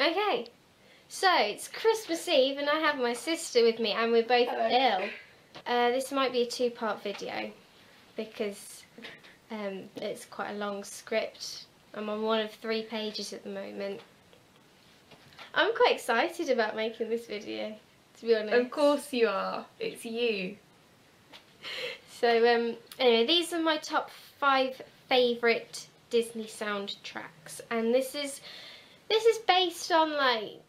Okay, so it's Christmas Eve and I have my sister with me and we're both Hello. ill. Uh, this might be a two-part video because um, it's quite a long script. I'm on one of three pages at the moment. I'm quite excited about making this video, to be honest. Of course you are. It's you. So um, anyway, these are my top five favourite Disney soundtracks, and this is this is based on like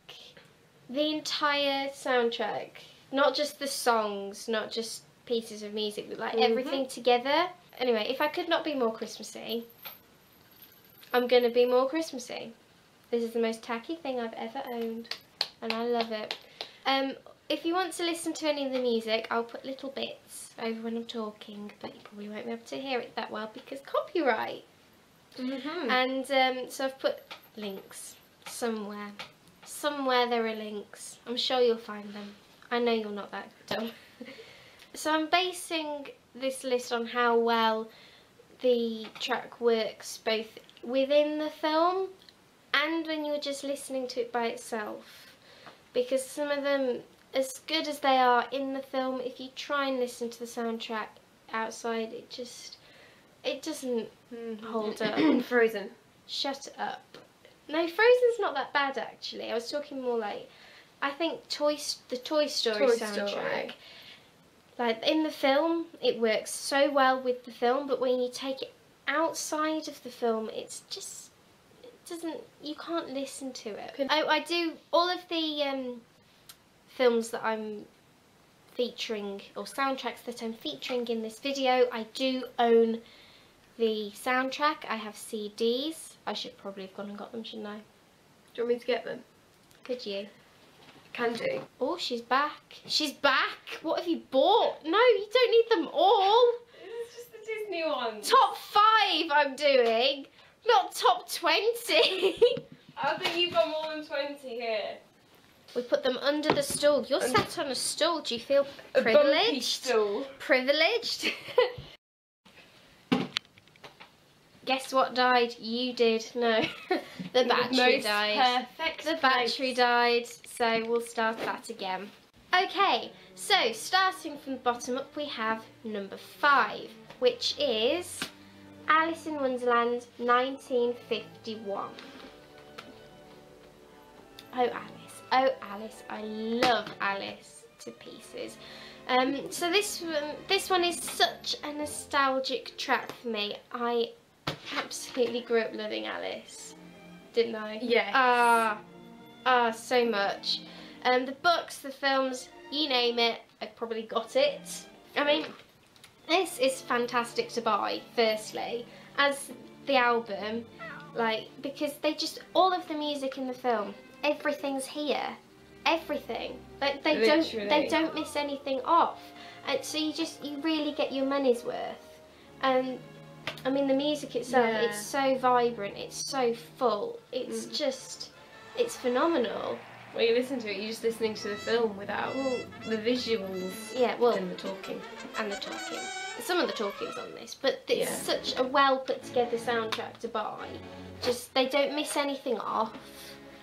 the entire soundtrack, not just the songs, not just pieces of music, but like Mhm. everything together. Anyway, if I could not be more Christmassy, I'm gonna be more Christmassy. This is the most tacky thing I've ever owned, and I love it. Um, if you want to listen to any of the music, I'll put little bits over when I'm talking, but you probably won't be able to hear it that well because copyright. Mm-hmm. And um, so I've put links somewhere. Somewhere there are links. I'm sure you'll find them. I know you're not that dumb. so I'm basing this list on how well the track works both within the film and when you're just listening to it by itself. Because some of them, as good as they are in the film, if you try and listen to the soundtrack outside, it just, it doesn't mm-hmm. hold up. Frozen. Shut up. No, Frozen's not that bad actually. I was talking more like, I think Toy the Toy Story Toy soundtrack. Story. Like in the film, it works so well with the film, but when you take it outside of the film, it's just it doesn't. You can't listen to it. I, I do all of the um, films that I'm featuring or soundtracks that I'm featuring in this video. I do own the soundtrack. I have CDs. I should probably have gone and got them, shouldn't I? Do you want me to get them? Could you? Can do. Oh, she's back. She's back. What have you bought? No, you don't need them all. It's just the Disney ones. Top five I'm doing, not top 20. I think you've got more than 20 here. we put them under the stool. You're Under- sat on a stool. Do you feel A bumpy privileged? stool. Privileged? Guess what died? You did. No. the battery Most died. Perfect. The battery place. died, so we'll start that again. Okay, so starting from the bottom up, we have number five, which is Alice in Wonderland 1951. Oh, Alice. Oh, Alice. I love Alice to pieces. Um, so this one, this one is such a nostalgic track for me. I absolutely grew up loving Alice, didn't I? Yes. Ah, ah, so much. Um, the books, the films, you name it, I've probably got it. I mean, this is fantastic to buy. Firstly, as the album, like because they just all of the music in the film, everything's here, everything. Like they don't they don't miss anything off, and so you just you really get your money's worth. And I mean the music itself, Yeah. it's so vibrant, it's so full, it's Mm. just it's phenomenal. When you listen to it, you're just listening to the film without Well, the visuals yeah, well, and the talking. and the talking. Some of the talking's on this, but it's Yeah. such a well put together soundtrack to buy. Just they don't miss anything off.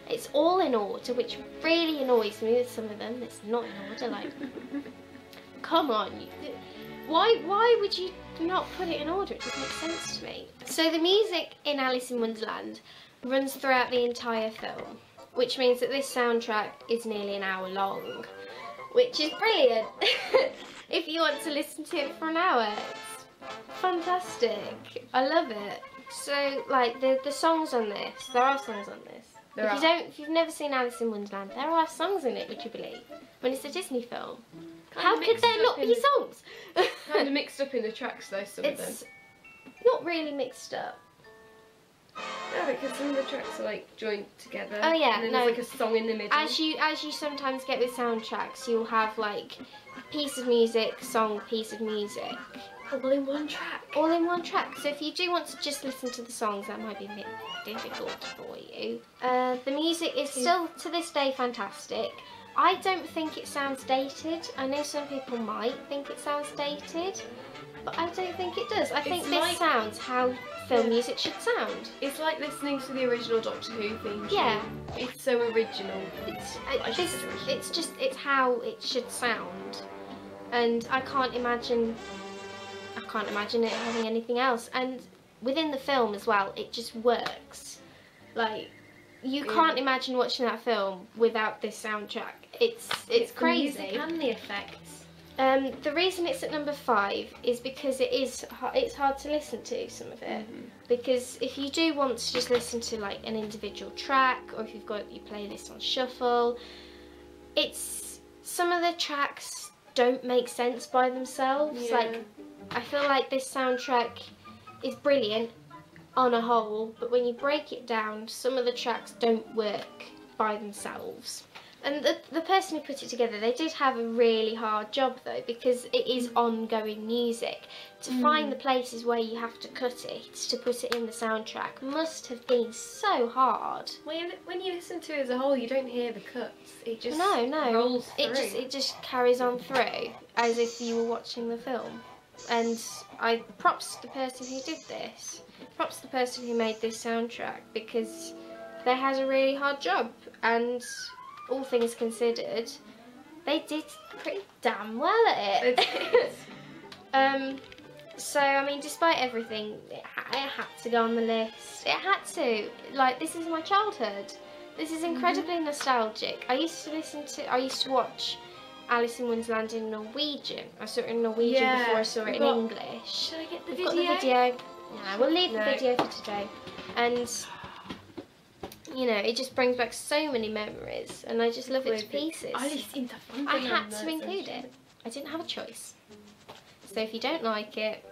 It's all in order, which really annoys me with some of them. It's not in order. Like, come on, you, why why would you not put it in order? It doesn't make sense to me. So the music in Alice in Wonderland runs throughout the entire film, which means that this soundtrack is nearly an hour long, which is brilliant. if you want to listen to it for an hour, it's fantastic. I love it. So, like the the songs on this, there are songs on this. There if are. you don't, if you've never seen Alice in Wonderland, there are songs in it. Would you believe? When it's a Disney film, how could there not in be songs? kind of mixed up in the tracks though, some of them. it's not really mixed up. No, because some of the tracks are like joined together. Oh, yeah, and then no. there's like a song in the middle. As you as you sometimes get with soundtracks, you'll have like a piece of music, song, piece of music, all in one track. all in one track. So if you do want to just listen to the songs, that might be a bit difficult for you. Uh, the music is still to this day fantastic. I don't think it sounds dated. I know some people might think it sounds dated, but I don't think it does. I think It's this like- sounds how film music should sound. It's like listening to the original Doctor Who theme. Yeah. It's so original. It's this, original. it's just it's how it should sound, and I can't imagine. I can't imagine it having anything else. And within the film as well, it just works. Like you can't imagine watching that film without this soundtrack. It's it's, the crazy. music and the effects. Um, the reason it's at number five is because it is it's hard to listen to some of it. Because if you do want to just listen to like an individual track, or if you've got your playlist on shuffle, it's some of the tracks don't make sense by themselves. Yeah. Like I feel like this soundtrack is brilliant on a whole, but when you break it down, some of the tracks don't work by themselves. And the, the person who put it together, they did have a really hard job though, because it is mm. ongoing music. To find mm. the places where you have to cut it, to put it in the soundtrack, must have been so hard. When, when you listen to it as a whole, you don't hear the cuts. It just no, no, rolls it just it just carries on through as if you were watching the film. And I props the person who did this. Props to the person who made this soundtrack because they had a really hard job and all things considered, they did pretty damn well at it. um, so I mean, despite everything, it, ha- it had to go on the list. It had to. Like this is my childhood. This is incredibly nostalgic. I used to listen to. I used to watch Alice in Wonderland in Norwegian. I saw it in Norwegian Yeah, before I saw it in got- English. Should I get the We've video? got the video. No, we'll leave No. the video for today. And you know, it just brings back so many memories, and I just love it to pieces. Alice in the I had to include it. I didn't have a choice. So if you don't like it,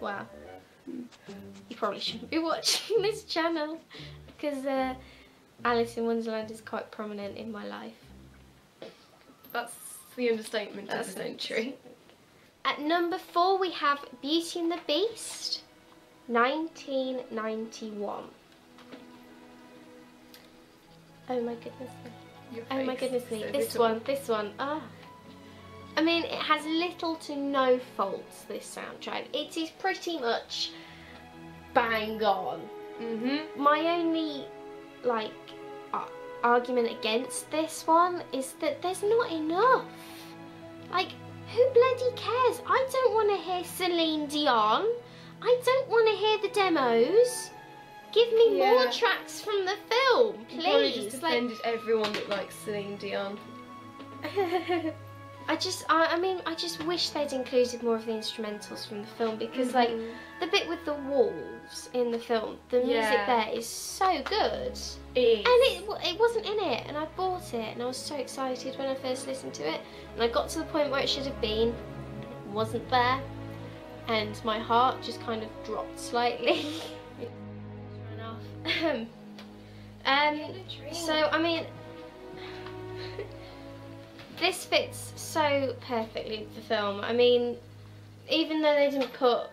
well, you probably shouldn't be watching this channel because uh, Alice in Wonderland is quite prominent in my life. That's the understatement of That's the century. At number four, we have Beauty and the Beast, 1991. Oh my goodness me. Oh my goodness me, so this visible. one, this one, ah. I mean, it has little to no faults, this soundtrack. It is pretty much bang on. Mhm. My only, like, uh, argument against this one is that there's not enough. Like, who bloody cares? I don't want to hear Celine Dion. I don't want to hear the demos. Give me more tracks from the film, please. You probably just Like- offended everyone that likes Celine Dion. I just, I, I mean, I just wish they'd included more of the instrumentals from the film because, like, Mhm. the bit with the wolves in the film, the music Yeah. there is so good, It is. and it it wasn't in it, and I bought it, and I was so excited when I first listened to it, and I got to the point where it should have been, it wasn't there, and my heart just kind of dropped slightly. Um, so I mean, this fits so perfectly with the film. I mean, even though they didn't put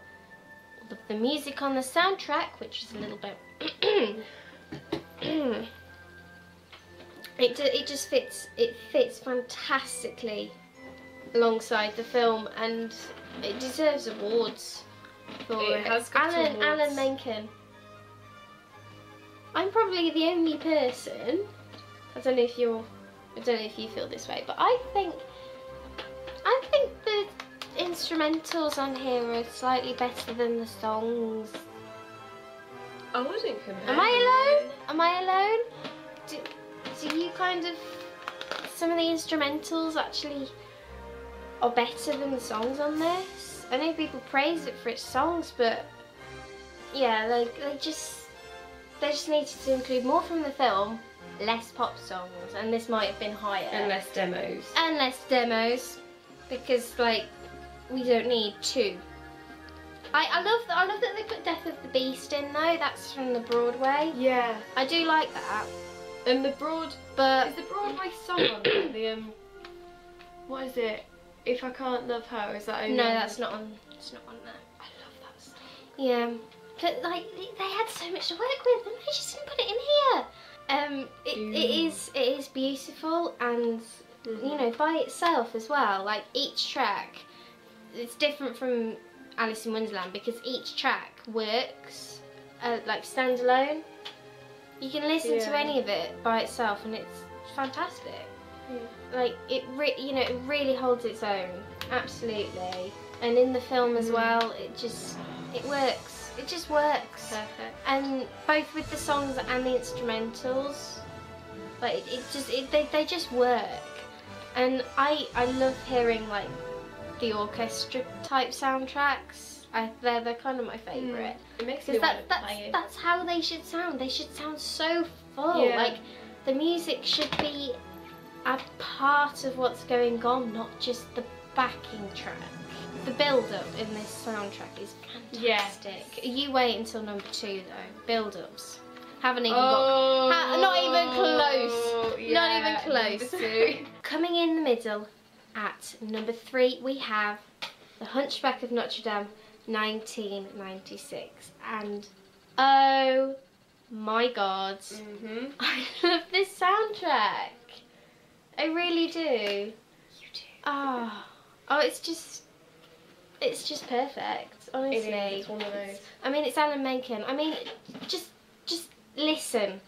the, the music on the soundtrack, which is a little bit, it it just fits. It fits fantastically alongside the film, and it deserves awards for It has got Alan awards. Alan Menken. I'm probably the only person. I don't know if you're. I don't know if you feel this way, but I think. I think the instrumentals on here are slightly better than the songs. I wouldn't compare. Am I alone? Am I alone? Do, do you kind of. Some of the instrumentals actually are better than the songs on this? I know people praise it for its songs, but. Yeah, like, they just. They just needed to include more from the film, less pop songs, and this might have been higher. And less demos. and less demos because like we don't need two. I, I love that I love that they put Death of the Beast in though. That's from the Broadway. Yeah. I do like that, And the broad but is the Broadway song on there, the um what is it? If I can't love her, is that only no, that's not on. It's not on there. I love that song. Yeah, but like they- they had so much to work with, and they just didn't put it in here. Um, it, it Mm. is it is beautiful, and you know by itself as well. Like each track, it's different from Alice in Wonderland because each track works uh, like standalone. You can listen to any of it by itself, and it's fantastic. Yeah. Like it, you know, it really holds its own. Absolutely. And in the film as Mm. well, it just it works. It just works. Perfect. And both with the songs and the instrumentals, like it, it just it, they they just work. And I I love hearing like the orchestra type soundtracks. I, they're they're kind of my favourite. Hmm. It makes me that, that's, that's how they should sound. They should sound so full. Yeah. Like the music should be a part of what's going on, not just the backing track. The build up in this soundtrack is fantastic. You wait until number two though. Build ups. Haven't even got. ha- not even close. Not even close. Oh. Coming in the middle at number three, we have The Hunchback of Notre Dame 1996. And oh my god, Mhm. I love this soundtrack. I really do. You do. Oh, oh, it's just, it's just perfect. Honestly, It is. It's one of those. I mean, it's Alan Menken. I mean, just, just listen,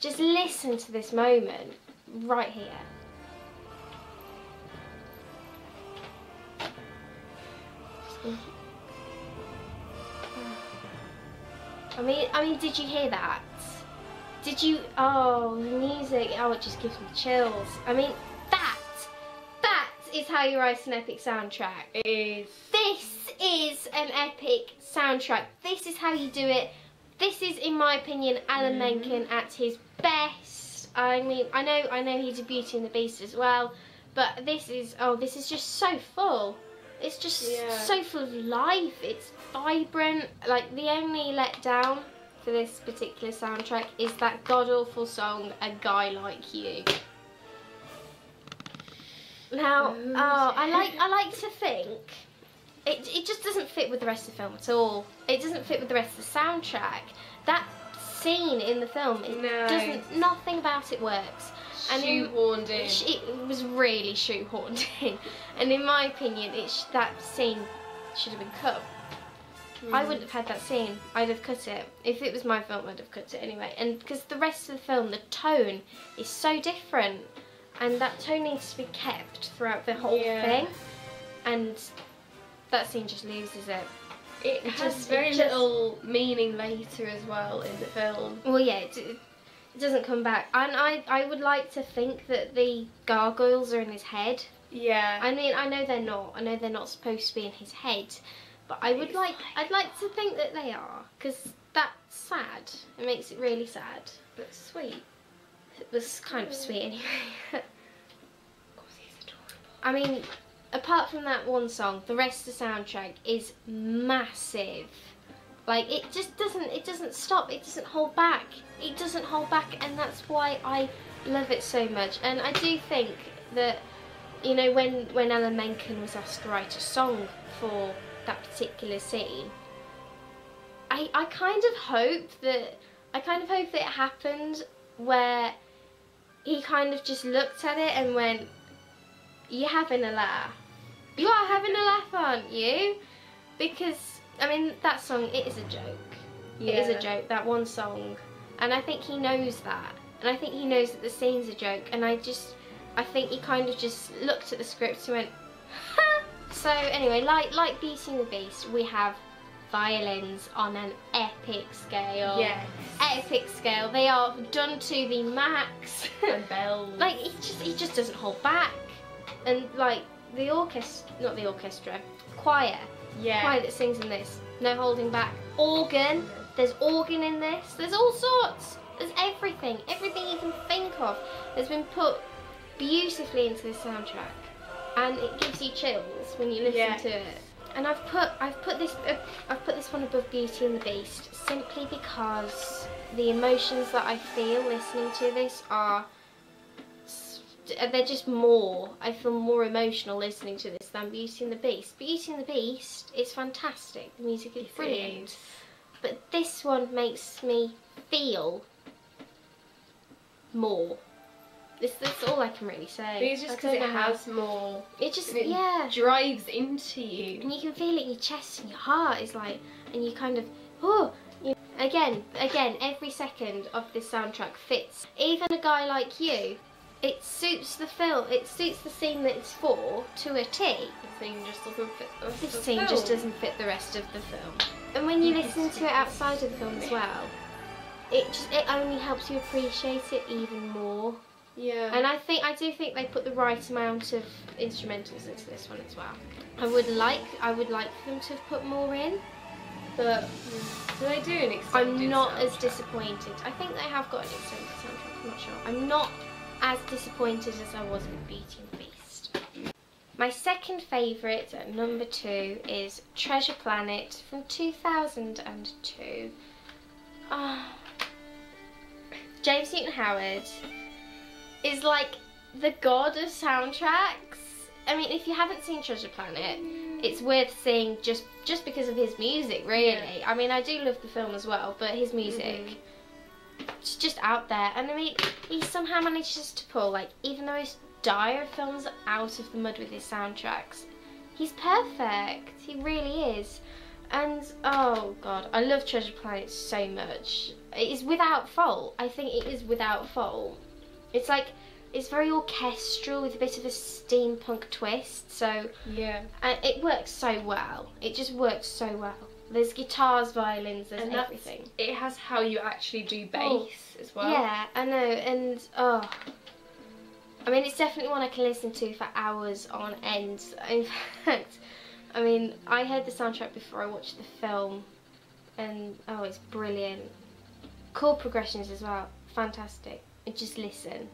just listen to this moment right here. I mean, I mean, did you hear that? Did you? Oh, the music. Oh, it just gives me chills. I mean, that, that is how you write an epic soundtrack. It is. This is an epic soundtrack. This is how you do it. This is, in my opinion, Alan Mhm. Menken at his best. I mean, I know, I know he's a Beauty and the Beast as well, but this is, oh, this is just so full. It's just Yeah. so full of life. It's vibrant. Like the only letdown for this particular soundtrack is that god awful song, "A Guy Like You." Now, oh, I like, I like to think it, it just doesn't fit with the rest of the film at all. It doesn't fit with the rest of the soundtrack. That scene in the film, it No. doesn't. Nothing about it works. And Shoehorned in. It was really shoehorned in, and in my opinion, it sh- that scene should have been cut. I Mm. wouldn't have had that scene. I'd have cut it. If it was my film, I'd have cut it anyway. And because the rest of the film, the tone is so different, and that tone needs to be kept throughout the whole Yeah. thing. And that scene just loses it. It It has just- very it just- little meaning later as well in the film. Well, yeah, it, it doesn't come back. And I, I would like to think that the gargoyles are in his head. Yeah. I mean, I know they're not. I know they're not supposed to be in his head, but I would It's like. I'd like to think that they are, because that's sad. It makes it really sad. but sweet. It was kind of sweet anyway. Because he's adorable. I mean, apart from that one song, the rest of the soundtrack is massive. Like it just doesn't. It doesn't stop. It doesn't hold back. It doesn't hold back, and that's why I love it so much. And I do think that you know when when Alan Menken was asked to write a song for that particular scene, I I kind of hope that I kind of hope that it happened where he kind of just looked at it and went, "You're having a laugh. You are having a laugh, aren't you?" Because I mean that song it is a joke. It is a joke. That one song, and I think he knows that, and I think he knows that the scene's a joke. And I just, I think he kind of just looked at the script and went, ha! So anyway, like like Beauty and the Beast, we have violins on an epic scale. Yes. Epic scale. They are done to the max. and bells. like he just he just doesn't hold back. And like the orchestra, not the orchestra, choir, yeah. choir that sings in this, no holding back. Organ, there's organ in this. There's all sorts. There's everything, everything you can think of has been put beautifully into this soundtrack, and it gives you chills when you listen Yeah. to it. And I've put I've put this uh, I've put this one above Beauty and the Beast simply because the emotions that I feel listening to this are Uh, they're just more. I feel more emotional listening to this than Beauty and the Beast. Beauty and the Beast is fantastic. The music is It brilliant. is. But this one makes me feel more. This, that's all I can really say. Think it's just because it don't know how- has more. It just, it yeah. drives into you. And you can feel it in your chest and your heart is like, and you kind of, oh, you, again, again, every second of this soundtrack fits. Even a guy like you, it suits the film, it suits the scene that it's for to a T. The scene just doesn't fit the rest This of the scene just film. doesn't fit the rest of the film. And when you listen to it outside of the film as well, it just it only helps you appreciate it even more. Yeah. And I think I do think they put the right amount of instrumentals into this one as well. I would like I would like them to have put more in, but do they do an extended I'm not as disappointed. I think they have got an extended soundtrack. I'm not sure. I'm not as disappointed as I was with Beauty and the Beast. My second favourite at number two is Treasure Planet from 2002. Ah. James Newton Howard is like the god of soundtracks. I mean, if you haven't seen Treasure Planet, it's worth seeing just just because of his music, really. I mean, I do love the film as well, but his music, it's just out there. And I mean, he somehow manages to pull like even the most dire films out of the mud with his soundtracks. He's perfect. He really is. And oh god, I love Treasure Planet so much. It is without fault. I think it is without fault. It's like it's very orchestral with a bit of a steampunk twist. So Yeah. and it works so well. It just works so well. There's guitars, violins, there's And everything. It has how you actually do oh, bass Oh, as well. Yeah, I know, and oh, I mean, it's definitely one I can listen to for hours on end. In fact, I mean, I heard the soundtrack before I watched the film, and oh, it's brilliant. Chord progressions as well, fantastic. Just listen.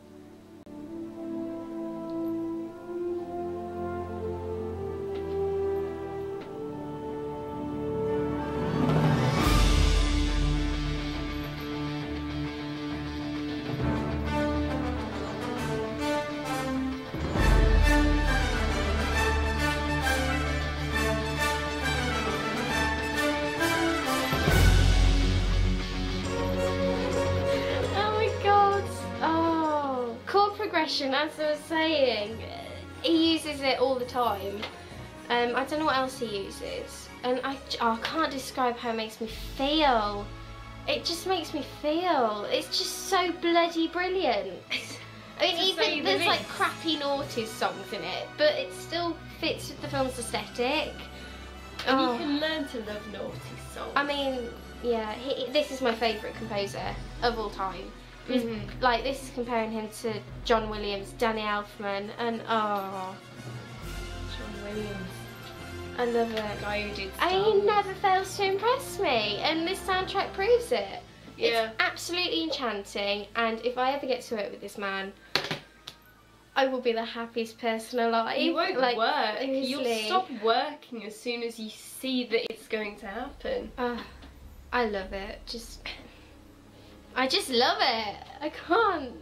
As I was saying, he uses it all the time. Um, I don't know what else he uses, and I, oh, I can't describe how it makes me feel. It just makes me feel. It's just so bloody brilliant. I mean, even the there's like crappy noughties songs in it, but it still fits with the film's aesthetic. And Oh. you can learn to love naughty songs. I mean, yeah, he, this is my favourite composer of all time. This- Mhm. Like, this is comparing him to John Williams, Danny Elfman, and oh, John Williams, I love the it. guy who did. I Star mean, he never fails to impress me, and this soundtrack proves it. Yeah. It's absolutely enchanting, and if I ever get to work with this man, I will be the happiest person alive. You won't like, work. You'll stop working as soon as you see that it's going to happen. Ah, I love it. Just, I just love it. I can't.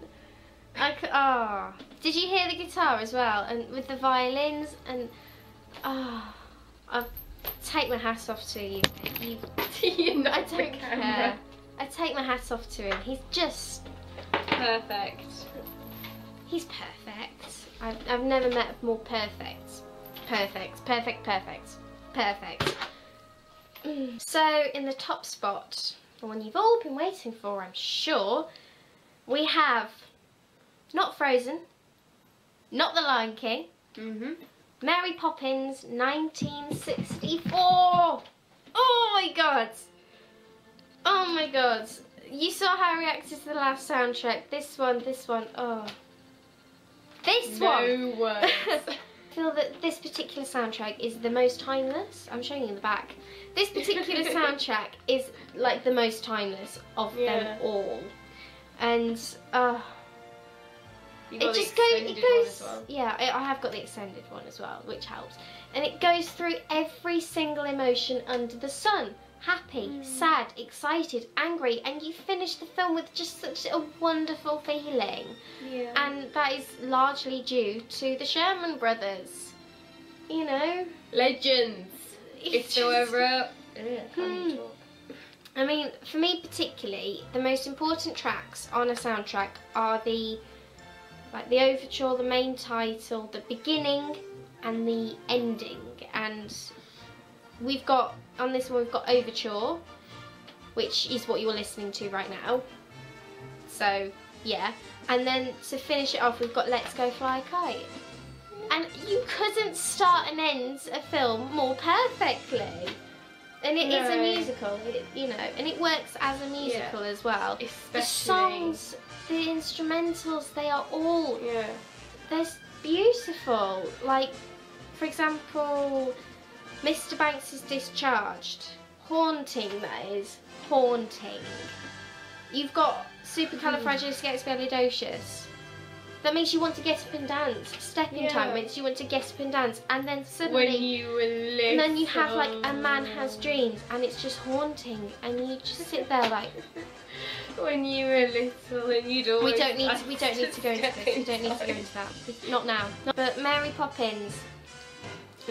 I c- ah. Did you hear the guitar as well? And with the violins and ah, I take my hat off to you. you you I don't care. I take my hat off to him. He's just, Perfect. he's perfect. I've, I've never met more perfect. Perfect, perfect, perfect, perfect. So, in the top spot, the one you've all been waiting for, I'm sure, we have not Frozen, not The Lion King, Mhm. Mary Poppins 1964. Oh my god. Oh my god. You saw how I reacted to the last soundtrack. This one, this one, oh. This one. No words. I feel that this particular soundtrack is the most timeless. I'm showing you the back. This particular soundtrack is like the most timeless of Yeah. them all. And uh, it just goes. It goes. well. Yeah, I, I have got the extended one as well, which helps. And it goes through every single emotion under the sun. Happy, Mm. sad, excited, angry, and you finish the film with just such a wonderful feeling. Yeah. And that is largely due to the Sherman brothers. You know? Legends. If there just- were a... Ugh, can't even Hmm. talk. I mean, for me particularly, the most important tracks on a soundtrack are the like the overture, the main title, the beginning, and the ending. And we've got on this one we've got overture, which is what you're listening to right now. So yeah, and then to finish it off, we've got Let's Go Fly a Kite. And you couldn't start and end a film more perfectly. And it is a musical, it, you know, and it works as a musical as well. Especially. The songs, the instrumentals, they are all Yeah. they're beautiful. Like, for example, Mr. Banks is discharged. Haunting, that is. Haunting. You've got supercalifragilisticexpialidocious. Hmm. That makes you want to get up and dance. Stepping Yeah. time makes you want to get up and dance. And then suddenly. When you were little. and then you have like a man has dreams and it's just haunting and you just sit there like When you were little and you'd always. we don't need to, we don't need to go into this. We don't need to go into that. Not now. But Mary Poppins,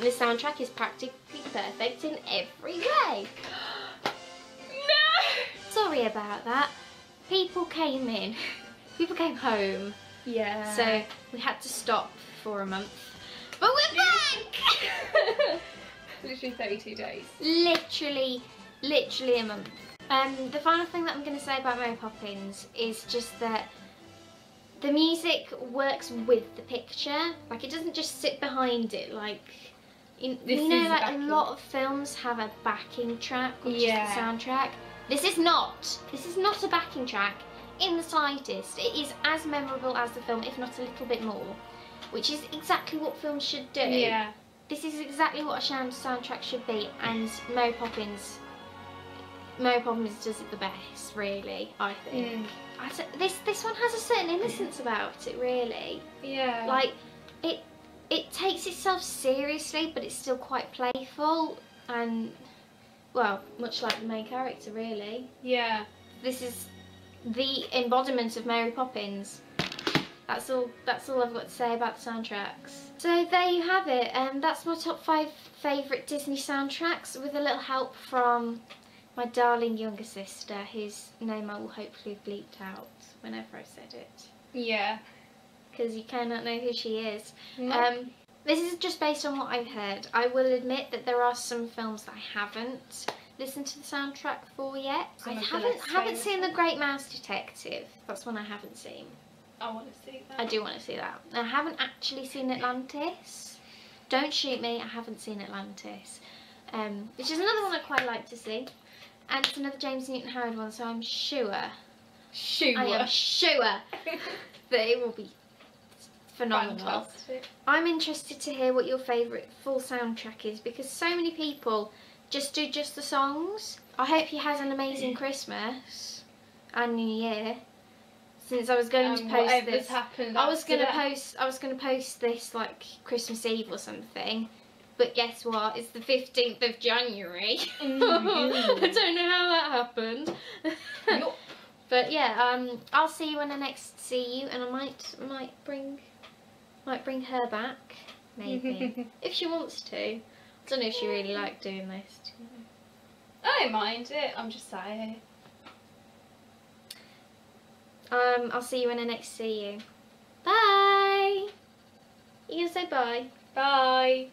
the soundtrack is practically perfect in every way. No! Sorry about that. People came in. People came home. Yeah. So we had to stop for a month. But we're back! Literally 32 days. literally, literally a month. Um, the final thing that I'm going to say about Mary Poppins is just that the music works with the picture. Like it doesn't just sit behind it. Like you, you know, like a lot of films have a backing track, which Yeah. is the soundtrack. This is not. This is not a backing track in the slightest. It is as memorable as the film, if not a little bit more. Which is exactly what films should do Yeah. this is exactly what a sound soundtrack should be, and Mary Poppins, Mary Poppins does it the best, really. I think. Mm. I this this one has a certain innocence about it, really. Yeah. Like it it takes itself seriously, but it's still quite playful, and well, much like the main character, really. Yeah. This is the embodiment of Mary Poppins. That's all. That's all I've got to say about the soundtracks. So there you have it. Um, that's my top five favourite Disney soundtracks, with a little help from my darling younger sister, whose name I will hopefully have bleeped out whenever I said it, Yeah. Because you cannot know who she is. Um, Um, this is just based on what I've heard. I will admit that there are some films that I haven't listened to the soundtrack for yet. Some I haven't haven't seen The. Great Mouse Detective. That's one I haven't seen. I want to see that. I do want to see that. I haven't actually seen Atlantis. Don't shoot me. I haven't seen Atlantis, um, which is another one I quite like to see. And it's another James Newton Howard one, so I'm sure, Sure. I am sure that it will be phenomenal. Fantastic. I'm interested to hear what your favourite full soundtrack is because so many people just do just the songs. I hope he has an amazing Christmas and New Year. Since I was going Um, to post this, happened I was gonna that. post. I was gonna post this like Christmas Eve or something. But guess what? It's the fifteenth of January. Mm, I don't know how that happened. But yeah, um, I'll see you when I next see you, and I might might bring might bring her back, maybe if she wants to. I don't know if she really liked doing this. to be honest. I don't mind it. I'm just saying. Um, I'll see you when I next see you. Bye. You gonna say bye? Bye.